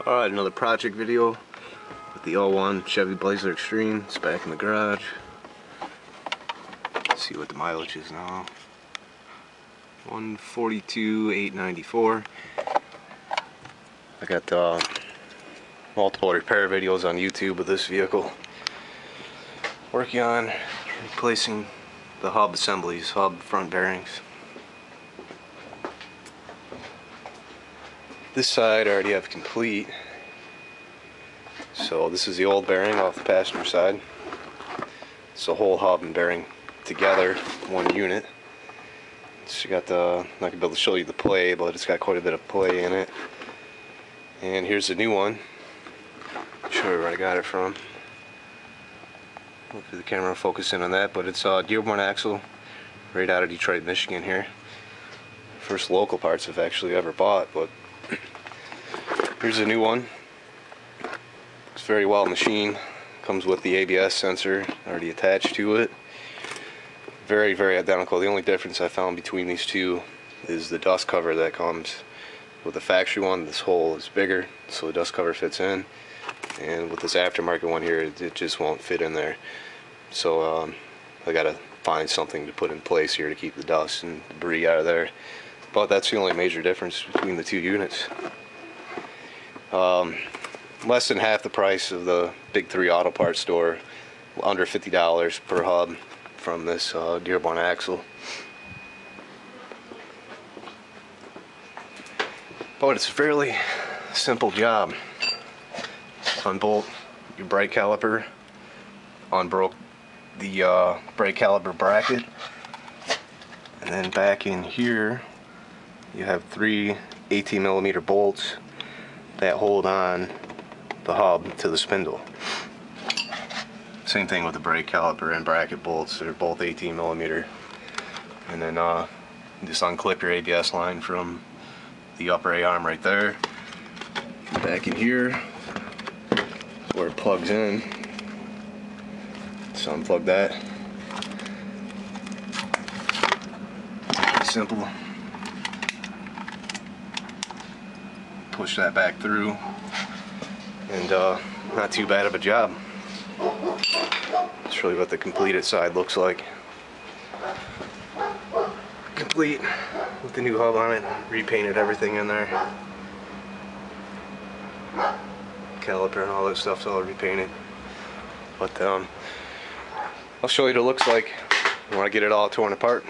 Alright, another project video with the L1 Chevy Blazer Extreme. It's back in the garage. Let's see what the mileage is now. 142,894. I got uh, multiple repair videos on YouTube of this vehicle. Working on replacing the hub assemblies, hub front bearings. This side I already have complete. So this is the old bearing off the passenger side. It's the whole hub and bearing together, one unit. So you got the, I'm not gonna be able to show you the play, but it's got quite a bit of play in it. And here's the new one. Show you where I got it from. Hopefully the camera will focus in on that, but it's a Dearborn axle right out of Detroit, Michigan here. First local parts I've actually ever bought, but Here's a new one. Looks very well machined. Comes with the ABS sensor already attached to it. Very, very identical. The only difference I found between these two is the dust cover that comes with the factory one. This hole is bigger, so the dust cover fits in. And with this aftermarket one here, it just won't fit in there. So um, I gotta find something to put in place here to keep the dust and debris out of there. But that's the only major difference between the two units. Um, less than half the price of the big three auto parts store, under $50 per hub from this uh, Dearborn axle. But it's a fairly simple job. Unbolt your brake caliper, unbroke the uh, brake caliper bracket, and then back in here you have three 18 millimeter bolts that hold on the hub to the spindle. Same thing with the brake caliper and bracket bolts. They're both 18 millimeter. And then uh, just unclip your ABS line from the upper A arm right there. Back in here, where it plugs in. So unplug that. Simple. Push that back through and uh, not too bad of a job. That's really what the completed side looks like. Complete with the new hub on it, repainted everything in there. Caliper and all that stuff's all repainted. But um, I'll show you what it looks like when I get it all torn apart.